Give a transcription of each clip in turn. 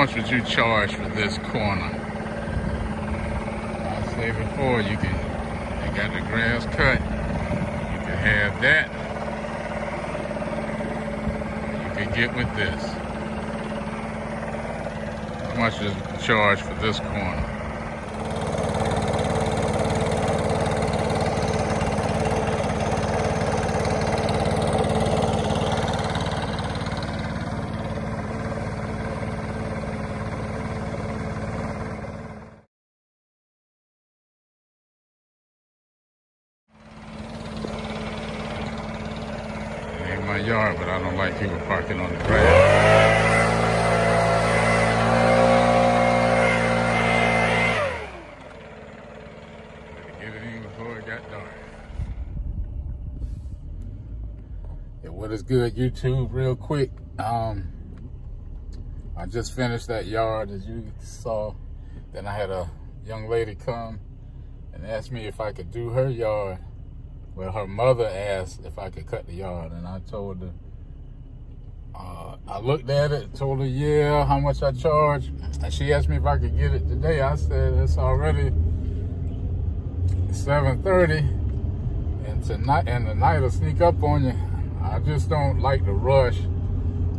much would you charge for this corner? I say before, you can, you got the grass cut. You can have that. You can get with this. How much is charge for this corner? Ain't my yard, but I don't like people parking on the grass. Get it in before it got dark. Yeah, what is good, YouTube? Real quick, um, I just finished that yard as you saw. Then I had a young lady come and asked me if I could do her yard. Well, her mother asked if I could cut the yard, and I told her. Uh, I looked at it, told her, yeah, how much I charge, and she asked me if I could get it today. I said it's already 7:30, and tonight and the night will sneak up on you. I just don't like to rush.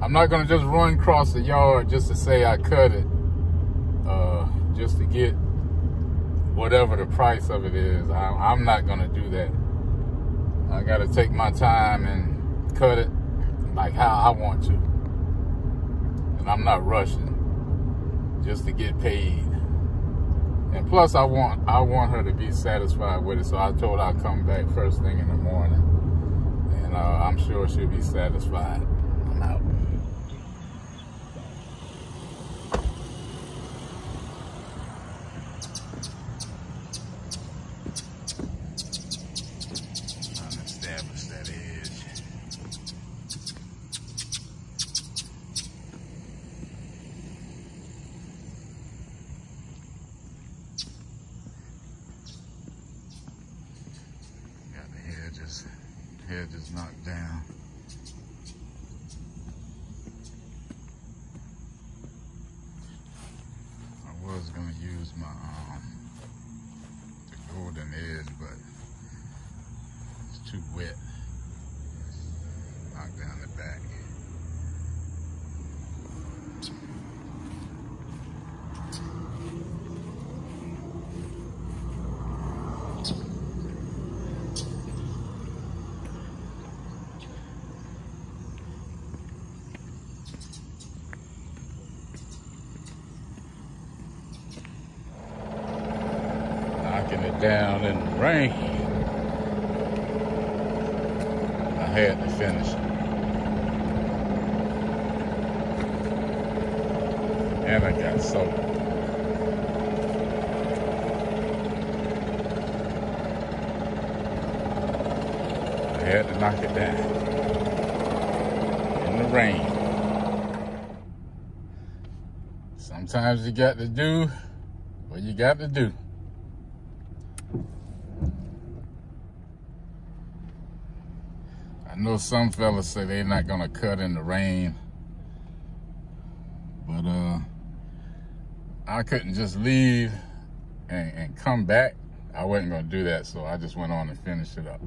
I'm not gonna just run across the yard just to say I cut it, uh, just to get whatever the price of it is. I, I'm not gonna do that. I gotta take my time and cut it like how I want to. And I'm not rushing just to get paid. And plus I want I want her to be satisfied with it. So I told her I'd come back first thing in the morning. And uh, I'm sure she'll be satisfied. I'm out. Trying to establish that edge. Got the hedges, hedges knocked down. I was gonna use my um the golden edge, but it's too wet. Knock down the back. Knocking it down in the rain. I had to finish it. And I got soaked. I had to knock it down. In the rain. Sometimes you got to do what you got to do. I know some fellas say they're not gonna cut in the rain, but uh, I couldn't just leave and, and come back. I wasn't gonna do that, so I just went on and finished it up.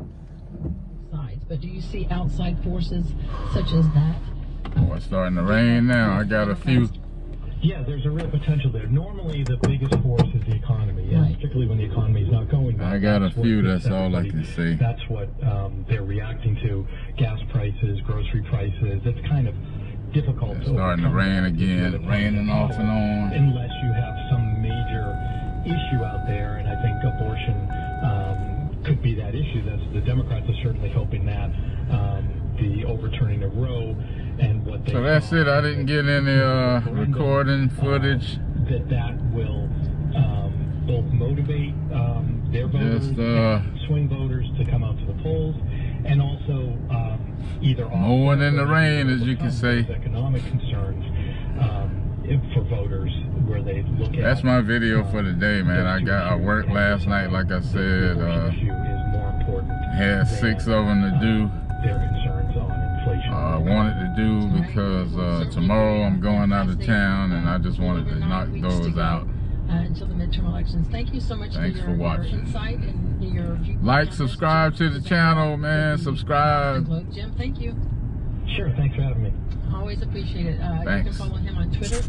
sides. But do you see outside forces such as that? Oh, it's starting to rain now. I got a few. Yeah, there's a real potential there. Normally, the biggest force is the economy, and Right. particularly when the economy is not going well. I got a that's what few, that's all I can see. That's what um, they're reacting to. Gas prices, grocery prices. It's kind of difficult It's to starting to rain that. again, raining off and on. Unless you have some major issue out there, and I think abortion um, could be that issue. That's the Democrats are certainly hoping that um, the overturning of Roe and what they So that's it. I didn't get any uh, recording footage. that that will um, both motivate um, their voters, Just, uh, and swing voters to come out to the polls, and also um, either Mowing in the rain, as you can say. economic concerns um, for voters, where they look at. That's my video for um, today, man. I got I worked last night, like I said. Uh, issue is more important had six of them to do. Uh, Their concerns on inflation. uh, wanted to do because uh, tomorrow I'm going out of town, and I just wanted to knock weeks those out. Uh, until the midterm elections. Thank you so much Thanks for for your, your watching. insight and your Like, subscribe to the channel, man. Subscribe. Jim, thank you. Sure, thanks for having me. Always appreciate it. Uh, you can Thanks. follow him on Twitter at